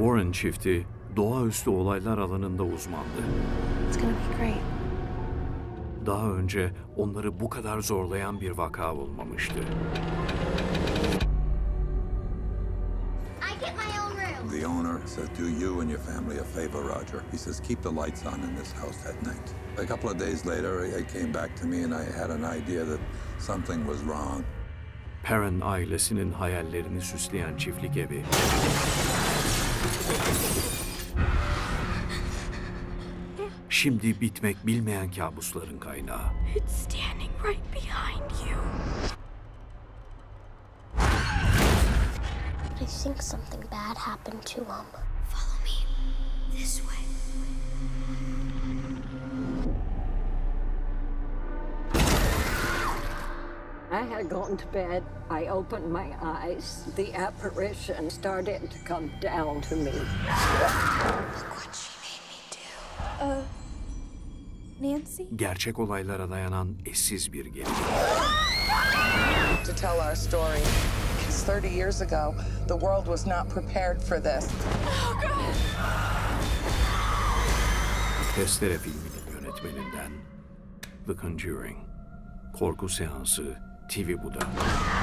Warren çifti doğaüstü olaylar alanında uzmandı. It's gonna be great. Daha önce onları bu kadar zorlayan bir vaka olmamıştı. I get my own room. The owner says, do you and your family a favor, Roger. He says, keep the lights on in this house at night. A couple of days later, he came back to me and I had an idea that something was wrong. Perrin ailesinin hayallerini süsleyen çiftlik evi şimdi bitmek bilmeyen kabusların kaynağı. It's standing right behind you. I think something bad happened to him. Follow me. This way. I had gone to bed. I opened my eyes. The apparition started to come down to me. What she made me do. Uh, Nancy? Gerçek olaylara dayanan eşsiz bir gerilim. to tell our story. Because 30 years ago, the world was not prepared for this. Oh God! Testere filminin yönetmeninden The Conjuring. Korku seansı TV Bu'da.